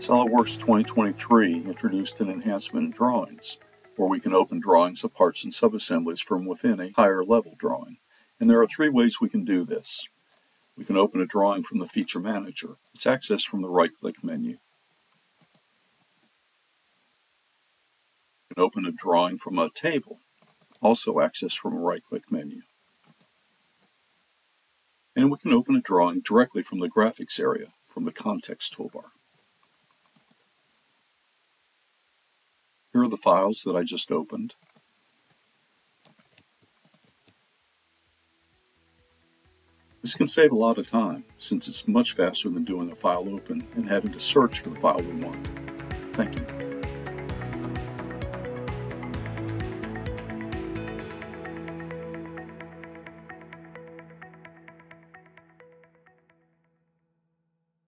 SOLIDWORKS 2023 introduced an enhancement in drawings, where we can open drawings of parts and subassemblies from within a higher level drawing. And there are three ways we can do this. We can open a drawing from the Feature Manager. It's accessed from the right-click menu. We can open a drawing from a table, also accessed from a right-click menu. And we can open a drawing directly from the Graphics area from the Context toolbar. Here are the files that I just opened. This can save a lot of time since it's much faster than doing a file open and having to search for the file we want. Thank you.